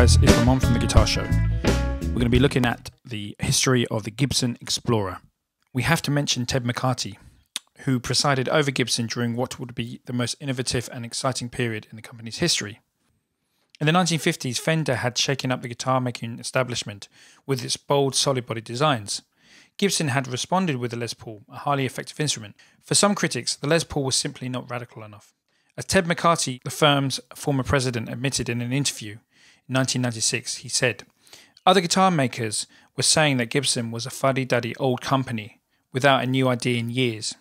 guys, it's Ramon from the Guitar Show. We're going to be looking at the history of the Gibson Explorer. We have to mention Ted McCarty, who presided over Gibson during what would be the most innovative and exciting period in the company's history. In the 1950s, Fender had shaken up the guitar making establishment with its bold, solid body designs. Gibson had responded with the Les Paul, a highly effective instrument. For some critics, the Les Paul was simply not radical enough. As Ted McCarty, the firm's former president, admitted in an interview in 1996, he said, Other guitar makers were saying that Gibson was a fuddy duddy old company without a new idea in years.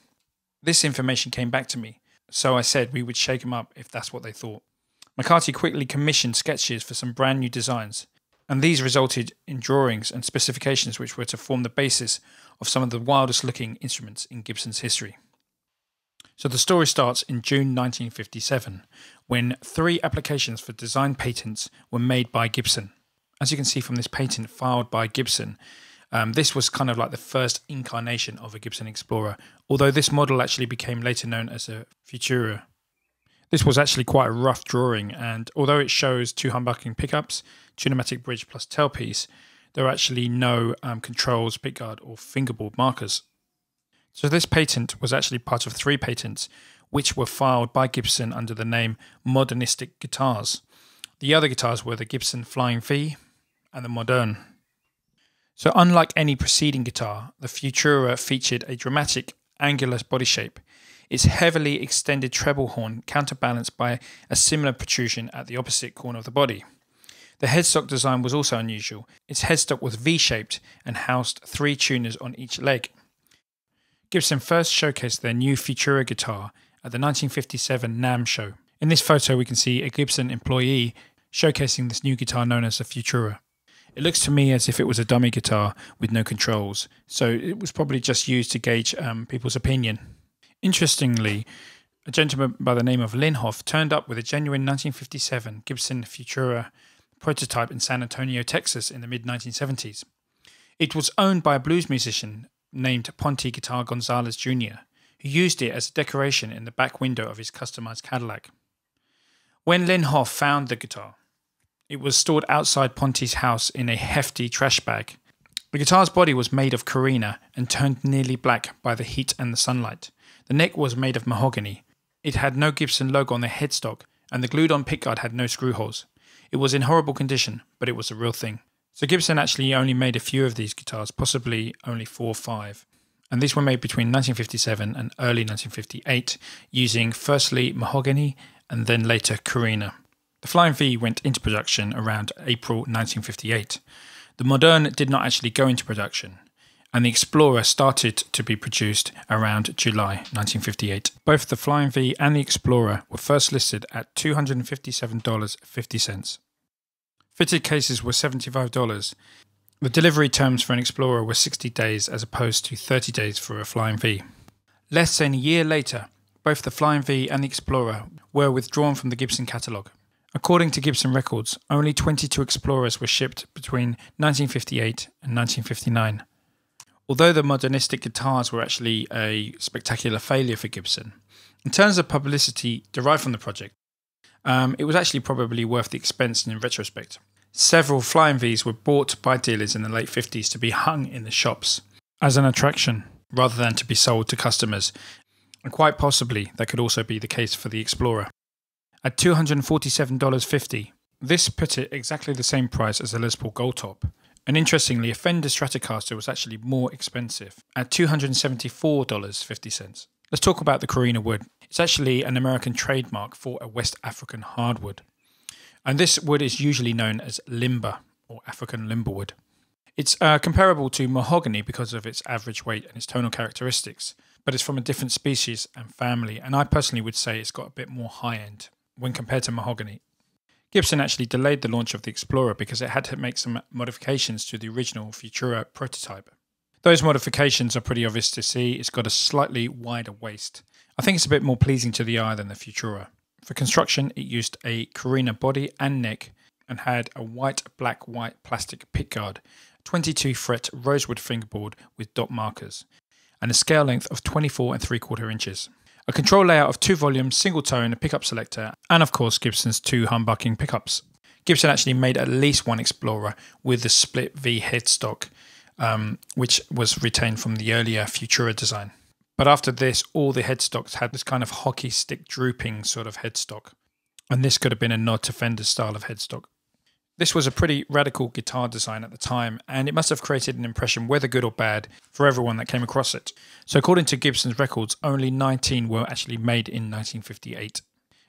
This information came back to me, so I said we would shake them up if that's what they thought. McCarty quickly commissioned sketches for some brand new designs, and these resulted in drawings and specifications which were to form the basis of some of the wildest looking instruments in Gibson's history. So the story starts in June 1957 when three applications for design patents were made by Gibson. As you can see from this patent filed by Gibson, um, this was kind of like the first incarnation of a Gibson Explorer, although this model actually became later known as a Futura. This was actually quite a rough drawing, and although it shows two humbucking pickups, tunematic bridge plus tailpiece, there are actually no um, controls, pickguard, or fingerboard markers. So this patent was actually part of three patents which were filed by Gibson under the name Modernistic Guitars. The other guitars were the Gibson Flying V and the Moderne. So unlike any preceding guitar, the Futura featured a dramatic angular body shape. Its heavily extended treble horn counterbalanced by a similar protrusion at the opposite corner of the body. The headstock design was also unusual. Its headstock was V-shaped and housed three tuners on each leg. Gibson first showcased their new Futura guitar at the 1957 NAMM show. In this photo, we can see a Gibson employee showcasing this new guitar known as the Futura. It looks to me as if it was a dummy guitar with no controls, so it was probably just used to gauge um, people's opinion. Interestingly, a gentleman by the name of Linhof turned up with a genuine 1957 Gibson Futura prototype in San Antonio, Texas in the mid 1970s. It was owned by a blues musician named Ponte Guitar Gonzalez Jr., who used it as a decoration in the back window of his customized Cadillac. When Linhof found the guitar, it was stored outside Ponte's house in a hefty trash bag. The guitar's body was made of korina and turned nearly black by the heat and the sunlight. The neck was made of mahogany. It had no Gibson logo on the headstock, and the glued on pickguard had no screw holes. It was in horrible condition, but it was a real thing. So Gibson actually only made a few of these guitars, possibly only four or five. And these were made between 1957 and early 1958, using firstly mahogany and then later korina. The Flying V went into production around April 1958. The Moderne did not actually go into production, and the Explorer started to be produced around July 1958. Both the Flying V and the Explorer were first listed at $257.50. Fitted cases were $75. The delivery terms for an Explorer were 60 days as opposed to 30 days for a Flying V. Less than a year later, both the Flying V and the Explorer were withdrawn from the Gibson catalogue. According to Gibson records, only 22 Explorers were shipped between 1958 and 1959. Although the modernistic guitars were actually a spectacular failure for Gibson, in terms of publicity derived from the project, um, it was actually probably worth the expense in retrospect. Several Flying Vs were bought by dealers in the late 50s to be hung in the shops as an attraction rather than to be sold to customers, and quite possibly that could also be the case for the Explorer. At $247.50, this put it exactly the same price as a Les Paul Gold Top. And interestingly, a Fender Stratocaster was actually more expensive at $274.50. Let's talk about the Korina wood. It's actually an American trademark for a West African hardwood. And this wood is usually known as limba or African limbawood. It's uh, comparable to mahogany because of its average weight and its tonal characteristics, but it's from a different species and family, and I personally would say it's got a bit more high end when compared to mahogany. Gibson actually delayed the launch of the Explorer because it had to make some modifications to the original Futura prototype. Those modifications are pretty obvious to see. It's got a slightly wider waist. I think it's a bit more pleasing to the eye than the Futura. For construction, it used a Korina body and neck and had a white, black, white plastic pickguard, 22 fret rosewood fingerboard with dot markers, and a scale length of 24 and 3 quarter inches. A control layout of two volumes, single tone, a pickup selector, and of course Gibson's two humbucking pickups. Gibson actually made at least one Explorer with the split V headstock, um, which was retained from the earlier Futura design. But after this, all the headstocks had this kind of hockey stick drooping sort of headstock. And this could have been a nod to Fender's style of headstock. This was a pretty radical guitar design at the time, and it must have created an impression, whether good or bad, for everyone that came across it. So, according to Gibson's records, only 19 were actually made in 1958,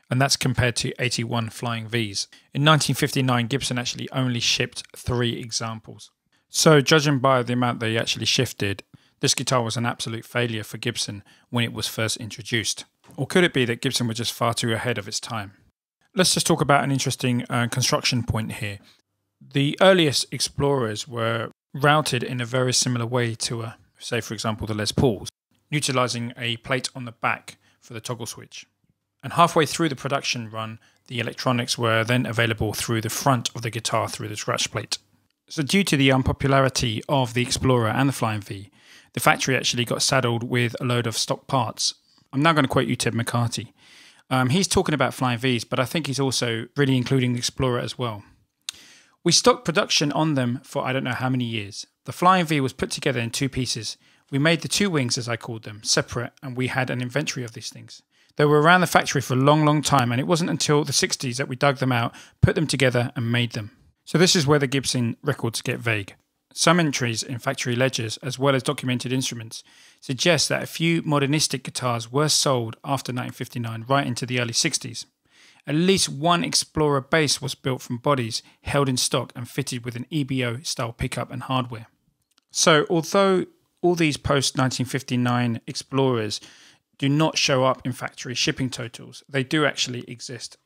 and that's compared to 81 Flying Vs. In 1959, Gibson actually only shipped three examples. So, judging by the amount they actually shifted, this guitar was an absolute failure for Gibson when it was first introduced. Or could it be that Gibson was just far too ahead of its time? let's just talk about an interesting uh, construction point here. The earliest explorers were routed in a very similar way to, a, say, for example, the Les Pauls, utilizing a plate on the back for the toggle switch. And halfway through the production run, the electronics were then available through the front of the guitar through the scratch plate. So, due to the unpopularity of the Explorer and the Flying V, the factory actually got saddled with a load of stock parts. I'm now going to quote you Ted McCarty. Um, he's talking about Flying Vs, but I think he's also really including the Explorer as well. We stocked production on them for I don't know how many years. The Flying V was put together in two pieces. We made the two wings, as I called them, separate, and we had an inventory of these things. They were around the factory for a long, long time, and it wasn't until the 60s that we dug them out, put them together, and made them. So, this is where the Gibson records get vague. Some entries in factory ledgers, as well as documented instruments, suggest that a few modernistic guitars were sold after 1959 right into the early 60s. At least one Explorer bass was built from bodies held in stock and fitted with an EBO style pickup and hardware. So, although all these post 1959 Explorers do not show up in factory shipping totals, they do actually exist.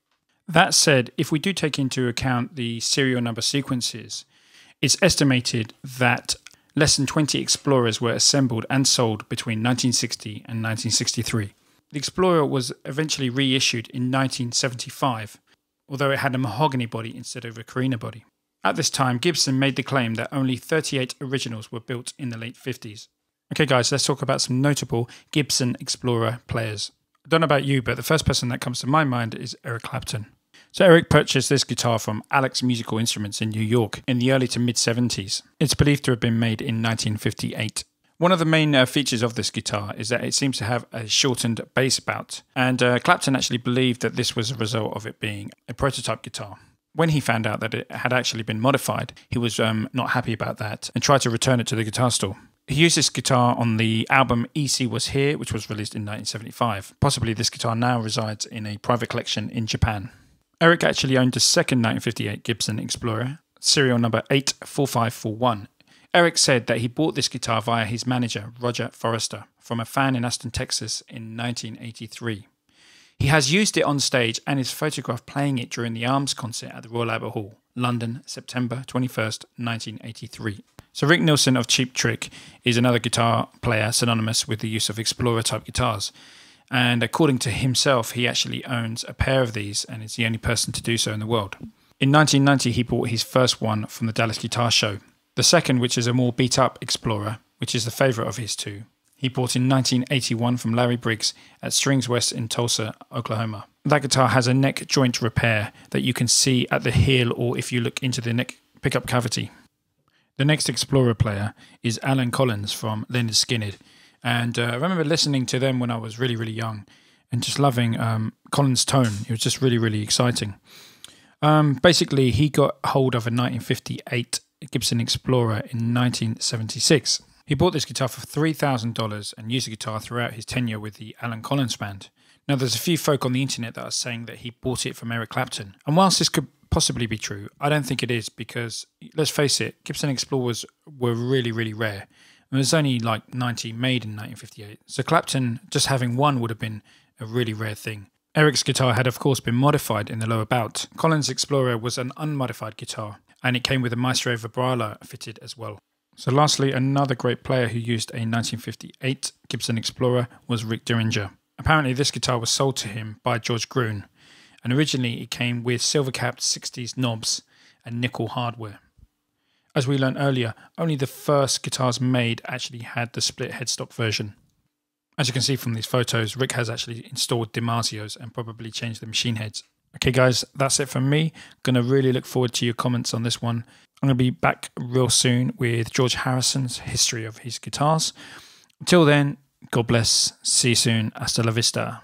That said, if we do take into account the serial number sequences, it's estimated that less than 20 Explorers were assembled and sold between 1960 and 1963. The Explorer was eventually reissued in 1975, although it had a mahogany body instead of a korina body. At this time, Gibson made the claim that only 38 originals were built in the late 50s. Okay, guys, let's talk about some notable Gibson Explorer players. I don't know about you, but the first person that comes to my mind is Eric Clapton. So Eric purchased this guitar from Alex Musical Instruments in New York in the early to mid 70s. It's believed to have been made in 1958. One of the main uh, features of this guitar is that it seems to have a shortened bass bout, and uh, Clapton actually believed that this was a result of it being a prototype guitar. When he found out that it had actually been modified, he was um, not happy about that and tried to return it to the guitar store. He used this guitar on the album EC Was Here, which was released in 1975. Possibly this guitar now resides in a private collection in Japan. Eric actually owned a second 1958 Gibson Explorer, serial number 84541. Eric said that he bought this guitar via his manager, Roger Forrester, from a fan in Austin, Texas in 1983. He has used it on stage and is photographed playing it during the Arms concert at the Royal Albert Hall, London, September 21st, 1983. So, Rick Nielsen of Cheap Trick is another guitar player synonymous with the use of Explorer type guitars. And according to himself, he actually owns a pair of these and is the only person to do so in the world. In 1990, he bought his first one from the Dallas Guitar Show. The second, which is a more beat up Explorer, which is the favourite of his two, he bought in 1981 from Larry Briggs at Strings West in Tulsa, Oklahoma. That guitar has a neck joint repair that you can see at the heel or if you look into the neck pickup cavity. The next Explorer player is Allen Collins from Lynyrd Skynyrd. And uh, I remember listening to them when I was really, really young and just loving um, Collins' tone. It was just really, really exciting. Um, basically, he got hold of a 1958 Gibson Explorer in 1976. He bought this guitar for $3,000 and used the guitar throughout his tenure with the Allen Collins Band. Now, there's a few folk on the internet that are saying that he bought it from Eric Clapton. And whilst this could possibly be true, I don't think it is because, let's face it, Gibson Explorers were really, really rare. There was only like 90 made in 1958. So Clapton just having one would have been a really rare thing. Eric's guitar had, of course, been modified in the lower bout. Collins' Explorer was an unmodified guitar, and it came with a Maestro Vibrola fitted as well. So, lastly, another great player who used a 1958 Gibson Explorer was Rick Derringer. Apparently, this guitar was sold to him by George Gruhn, and originally it came with silver capped 60s knobs and nickel hardware. As we learned earlier, only the first guitars made actually had the split headstock version. As you can see from these photos, Rick has actually installed DiMarzio's and probably changed the machine heads. Okay, guys, that's it from me. Gonna really look forward to your comments on this one. I'm gonna be back real soon with George Harrison's history of his guitars. Until then, God bless. See you soon. Hasta la vista.